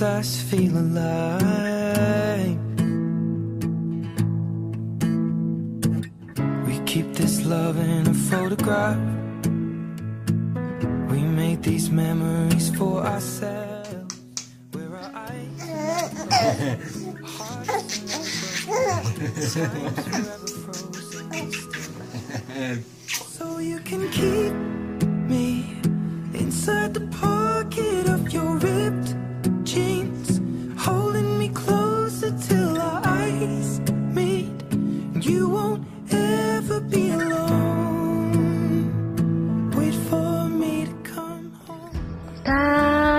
makes us feel alive. We keep this love in a photograph. We made these memories for ourselves. Where our eyes hearts forever frozen. So you can keep me inside the pocket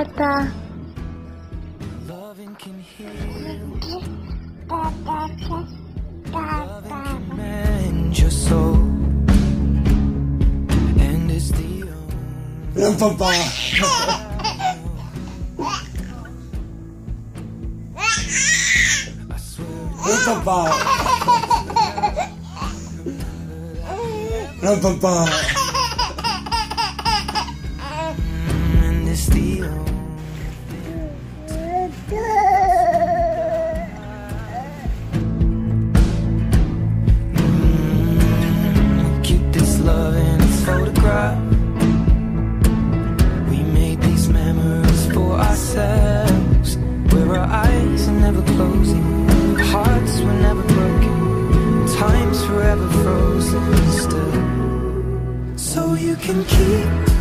たた Loving can heal. Loving can mend your soul. And it's the only Rum pum pum. Can keep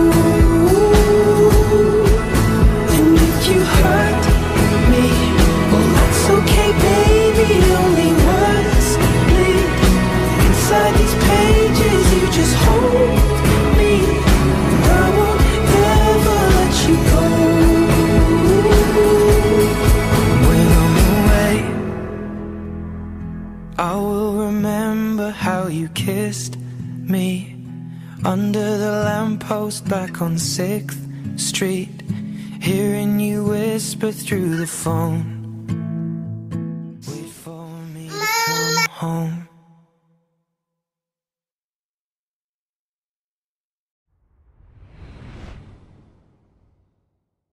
I will remember how you kissed me under the lamppost back on 6th Street, hearing you whisper through the phone.